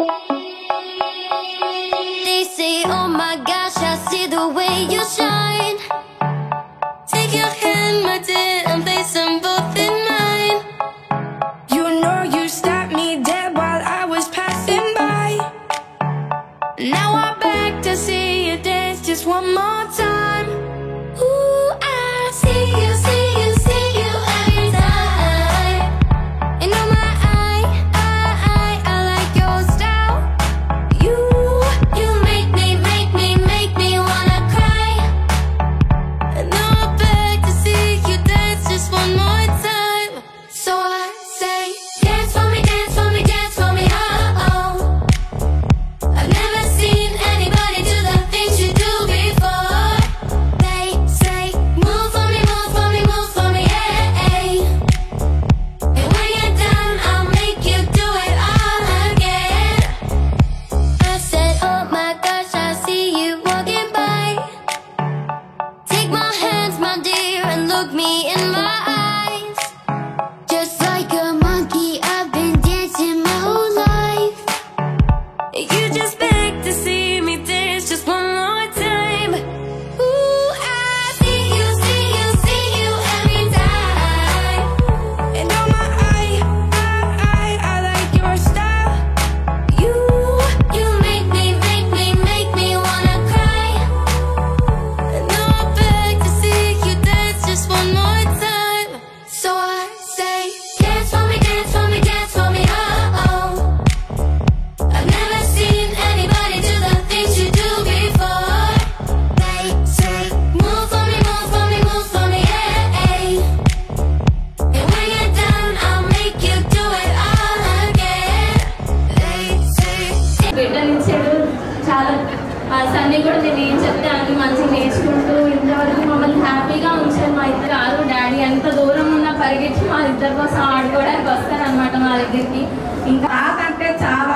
They say, oh my gosh, I see the way you shine. Take your hand, my dear, and place them both in mine. You know you stopped me dead while I was passing by. Now I beg to see you dance just one more time. Sunny కూడా నేను ఏం చెప్తే అన్ని మంచిగా నేర్చుకుంటూ ఇంతవరకు మమ్మల్ని హ్యాపీగా ఉంచారు మా ఇద్దరు ఆరు డాడీ. ఎంత దూరం ఉన్నా పరిగెత్తి మా ఇద్దరు కోసం ఆడుకోవడానికి వస్తారనమాట మా దగ్గరికి. ఇంకా అంటే చాలా